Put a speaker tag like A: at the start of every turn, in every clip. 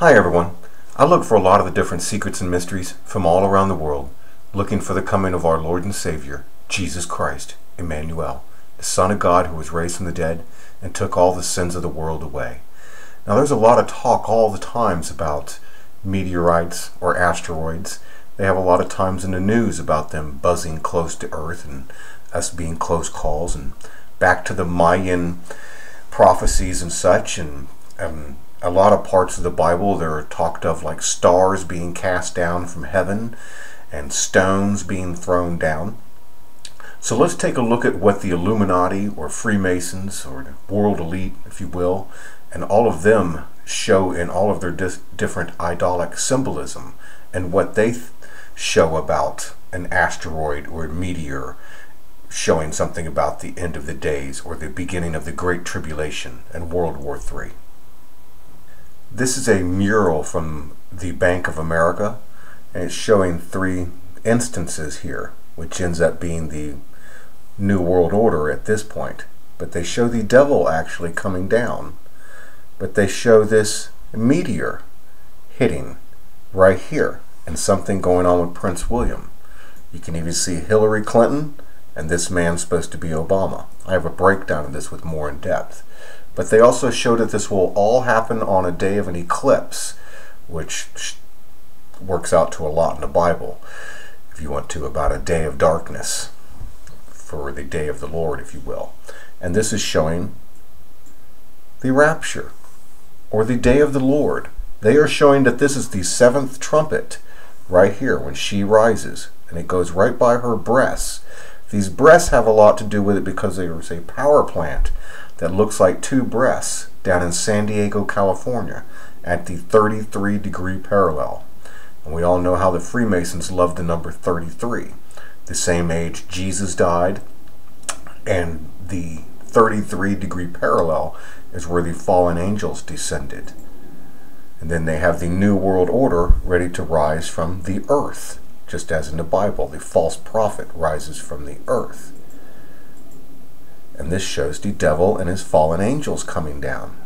A: Hi everyone. I look for a lot of the different secrets and mysteries from all around the world, looking for the coming of our Lord and Savior, Jesus Christ, Emmanuel, the Son of God who was raised from the dead and took all the sins of the world away. Now there's a lot of talk all the times about meteorites or asteroids. They have a lot of times in the news about them buzzing close to Earth and us being close calls and back to the Mayan prophecies and such and um, a lot of parts of the Bible they're talked of like stars being cast down from heaven and stones being thrown down. So let's take a look at what the Illuminati or Freemasons or the world elite, if you will, and all of them show in all of their different idolic symbolism and what they show about an asteroid or a meteor showing something about the end of the days or the beginning of the Great Tribulation and World War III. This is a mural from the Bank of America and it's showing three instances here which ends up being the New World Order at this point. But they show the devil actually coming down. But they show this meteor hitting right here and something going on with Prince William. You can even see Hillary Clinton and this man's supposed to be Obama. I have a breakdown of this with more in depth. But they also show that this will all happen on a day of an eclipse, which works out to a lot in the Bible, if you want to, about a day of darkness for the day of the Lord, if you will. And this is showing the rapture or the day of the Lord. They are showing that this is the seventh trumpet right here when she rises, and it goes right by her breasts. These breasts have a lot to do with it because there is a power plant that looks like two breasts down in San Diego, California at the 33 degree parallel. And we all know how the Freemasons love the number 33. The same age Jesus died, and the 33 degree parallel is where the fallen angels descended. And then they have the New World Order ready to rise from the earth. Just as in the Bible, the false prophet rises from the earth. And this shows the devil and his fallen angels coming down.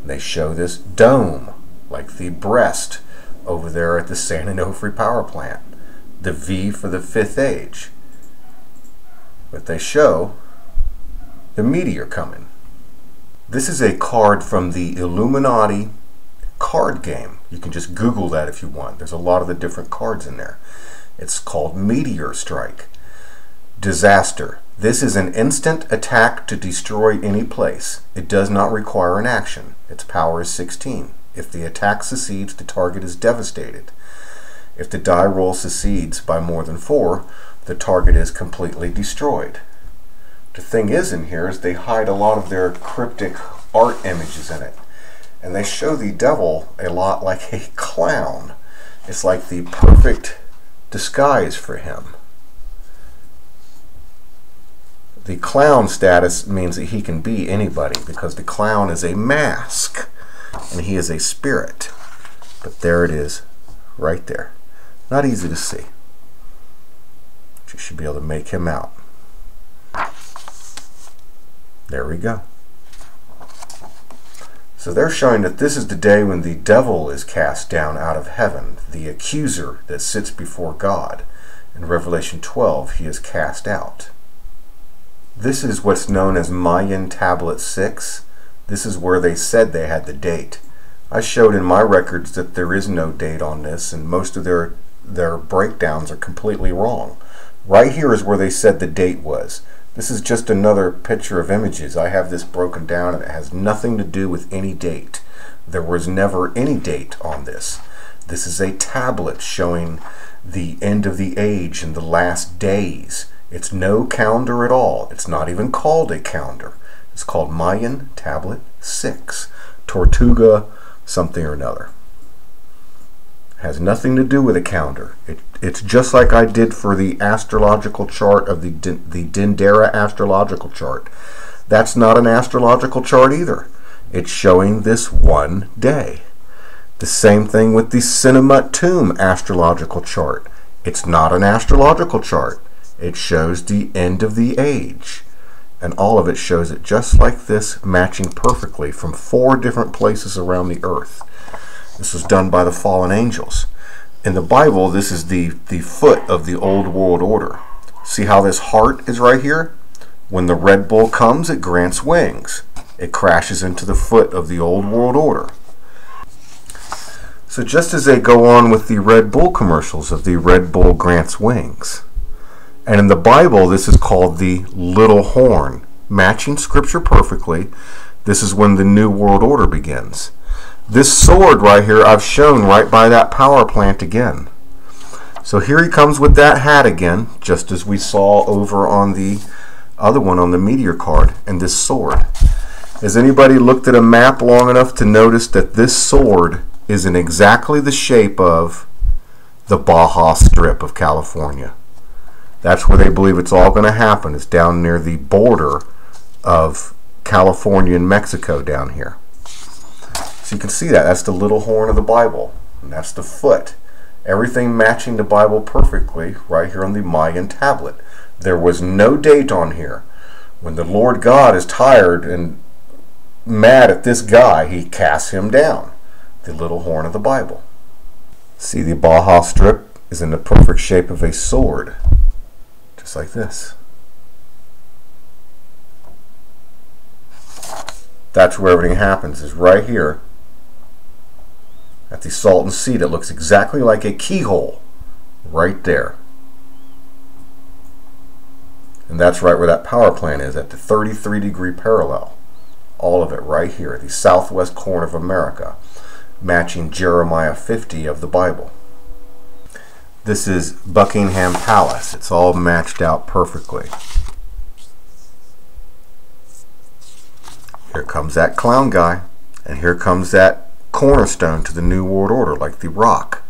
A: And they show this dome, like the breast over there at the San Onofre power plant. The V for the fifth age. But they show the meteor coming. This is a card from the Illuminati card game. You can just Google that if you want. There's a lot of the different cards in there. It's called Meteor Strike. Disaster. This is an instant attack to destroy any place. It does not require an action. Its power is 16. If the attack succeeds, the target is devastated. If the die roll succeeds by more than 4, the target is completely destroyed. The thing is in here is they hide a lot of their cryptic art images in it and they show the devil a lot like a clown. It's like the perfect disguise for him. The clown status means that he can be anybody because the clown is a mask and he is a spirit. But there it is, right there. Not easy to see. But you should be able to make him out. There we go. So they're showing that this is the day when the devil is cast down out of heaven, the accuser that sits before God. In Revelation 12, he is cast out. This is what's known as Mayan Tablet 6. This is where they said they had the date. I showed in my records that there is no date on this, and most of their, their breakdowns are completely wrong. Right here is where they said the date was. This is just another picture of images. I have this broken down and it has nothing to do with any date. There was never any date on this. This is a tablet showing the end of the age and the last days. It's no calendar at all. It's not even called a calendar. It's called Mayan Tablet 6. Tortuga something or another has nothing to do with a calendar. It, it's just like I did for the astrological chart of the, the Dendera astrological chart. That's not an astrological chart either. It's showing this one day. The same thing with the Senenmut Tomb astrological chart. It's not an astrological chart. It shows the end of the age. And all of it shows it just like this, matching perfectly from four different places around the earth. This was done by the fallen angels. In the Bible, this is the, the foot of the old world order. See how this heart is right here? When the Red Bull comes, it grants wings. It crashes into the foot of the old world order. So just as they go on with the Red Bull commercials of the Red Bull grants wings. And in the Bible, this is called the little horn, matching scripture perfectly. This is when the New World Order begins. This sword right here, I've shown right by that power plant again. So here he comes with that hat again, just as we saw over on the other one on the meteor card, and this sword. Has anybody looked at a map long enough to notice that this sword is in exactly the shape of the Baja Strip of California? That's where they believe it's all going to happen. It's down near the border of California and Mexico down here. So you can see that. That's the little horn of the Bible. And that's the foot. Everything matching the Bible perfectly right here on the Mayan tablet. There was no date on here. When the Lord God is tired and mad at this guy, he casts him down. The little horn of the Bible. See, the Baja strip is in the perfect shape of a sword. Just like this. That's where everything happens, is right here at the Salton Sea that looks exactly like a keyhole right there. And that's right where that power plant is at the 33 degree parallel. All of it right here the southwest corner of America, matching Jeremiah 50 of the Bible. This is Buckingham Palace. It's all matched out perfectly. Here comes that clown guy, and here comes that cornerstone to the New World Order, like the rock.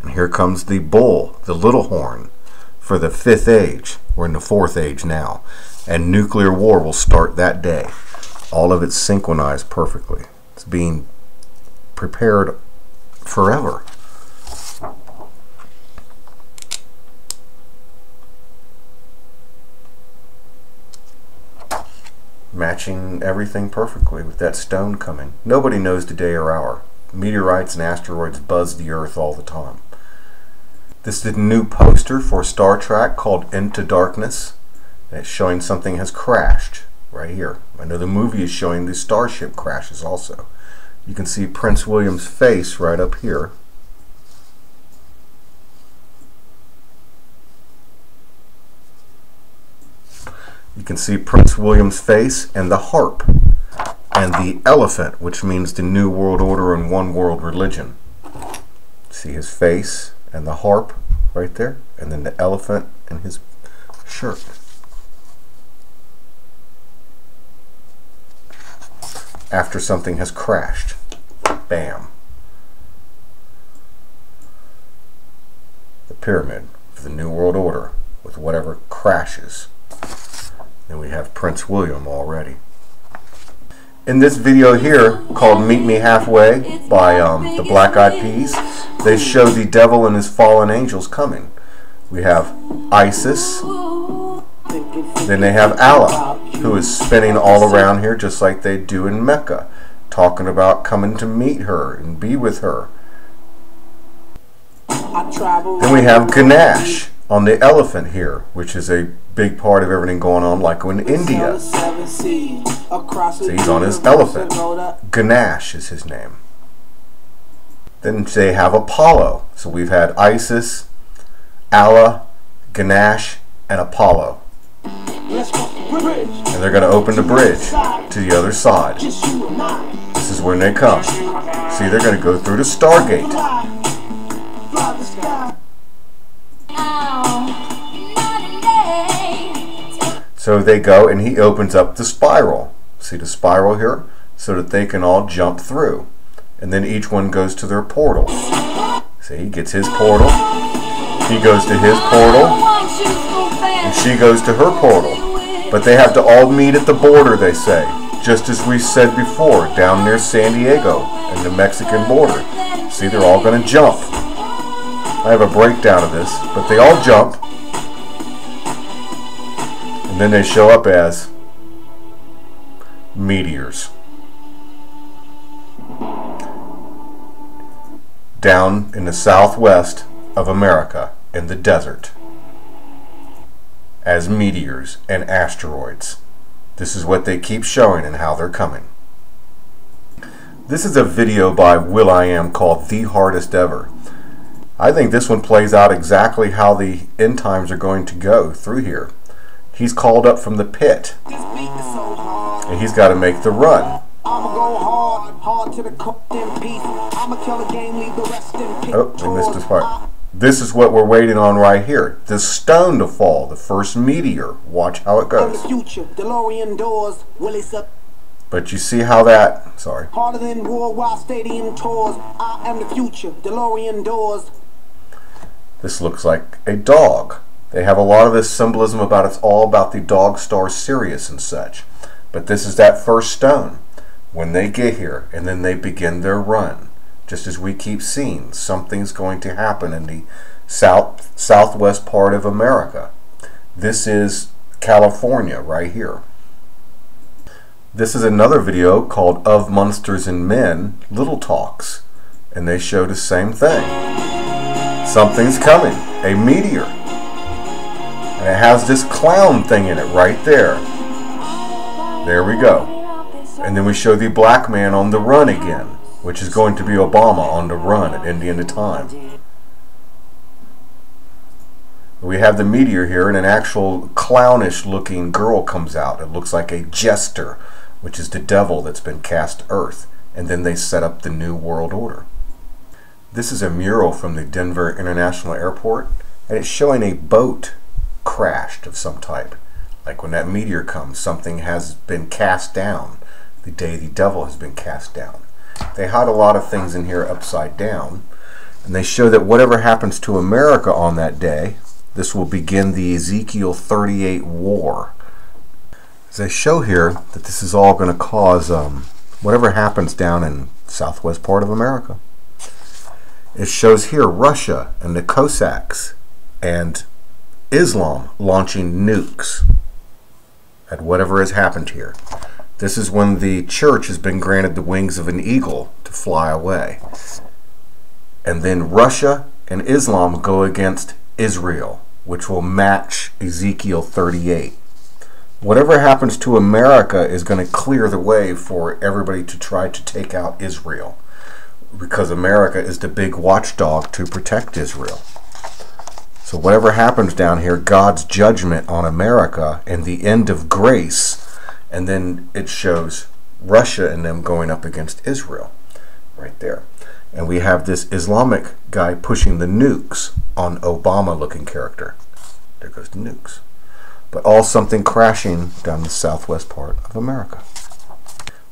A: And here comes the bull, the little horn, for the fifth age. We're in the fourth age now. And nuclear war will start that day. All of it synchronized perfectly. It's being prepared forever. Matching everything perfectly with that stone coming. Nobody knows the day or hour. Meteorites and asteroids buzz the Earth all the time. This is a new poster for Star Trek called Into Darkness. It's showing something has crashed right here. I know the movie is showing the starship crashes also. You can see Prince William's face right up here. You can see Prince William's face and the harp and the elephant, which means the New World Order and One World Religion. See his face and the harp right there, and then the elephant and his shirt. After something has crashed. Bam. The pyramid for the New World Order with whatever crashes. And we have Prince William already. In this video here, called Meet Me Halfway by um, the Black Eyed Peas, they show the devil and his fallen angels coming. We have Isis, then they have Allah, who is spinning all around here just like they do in Mecca, talking about coming to meet her and be with her. Then we have Ganesh on the elephant here, which is a big part of everything going on, like in India. So he's on his elephant. Ganesh is his name. Then they have Apollo. So we've had Isis, Allah, Ganesh, and Apollo. And they're going to open the bridge to the other side. This is when they come. See, they're going to go through the Stargate. So they go and he opens up the spiral. See the spiral here? So that they can all jump through. And then each one goes to their portal. See, he gets his portal. He goes to his portal. And she goes to her portal. But they have to all meet at the border, they say. Just as we said before, down near San Diego and the Mexican border. See, they're all going to jump. I have a breakdown of this, but they all jump. And then they show up as meteors. down in the southwest of America in the desert as meteors and asteroids. This is what they keep showing and how they're coming. This is a video by will.i.am called The Hardest Ever. I think this one plays out exactly how the end times are going to go through here. He's called up from the pit. And he's got to make the run. Oh, I missed this part. This is what we're waiting on right here. The stone to fall, the first meteor. Watch how it goes. But you see how that, sorry. Harder than worldwide stadium tours. I am the future. DeLorean doors. This looks like a dog. They have a lot of this symbolism about it's all about the dog star Sirius and such. But this is that first stone. When they get here and then they begin their run just as we keep seeing, something's going to happen in the south southwest part of America. This is California right here. This is another video called Of Monsters and Men, Little Talks, and they show the same thing. Something's coming, a meteor. And it has this clown thing in it right there. There we go. And then we show the black man on the run again which is going to be Obama on the run at Indiana Time. We have the meteor here, and an actual clownish looking girl comes out. It looks like a jester, which is the devil that's been cast earth. And then they set up the New World Order. This is a mural from the Denver International Airport, and it's showing a boat crashed of some type. Like when that meteor comes, something has been cast down the day the devil has been cast down. They hide a lot of things in here upside down. And they show that whatever happens to America on that day, this will begin the Ezekiel 38 war. As they show here that this is all going to cause um, whatever happens down in southwest part of America. It shows here Russia and the Cossacks and Islam launching nukes at whatever has happened here. This is when the church has been granted the wings of an eagle to fly away. And then Russia and Islam go against Israel, which will match Ezekiel 38. Whatever happens to America is going to clear the way for everybody to try to take out Israel because America is the big watchdog to protect Israel. So whatever happens down here, God's judgment on America and the end of grace and then it shows Russia and them going up against Israel right there. And we have this Islamic guy pushing the nukes on Obama looking character. There goes the nukes. But all something crashing down the southwest part of America.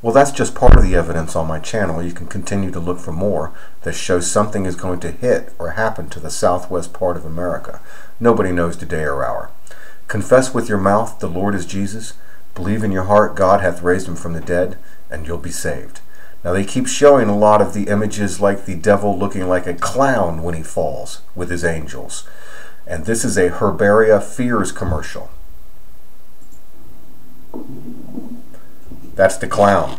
A: Well, that's just part of the evidence on my channel. You can continue to look for more that shows something is going to hit or happen to the southwest part of America. Nobody knows the day or hour. Confess with your mouth the Lord is Jesus Believe in your heart God hath raised him from the dead, and you'll be saved. Now they keep showing a lot of the images like the devil looking like a clown when he falls with his angels. And this is a Herbaria Fears commercial. That's the clown.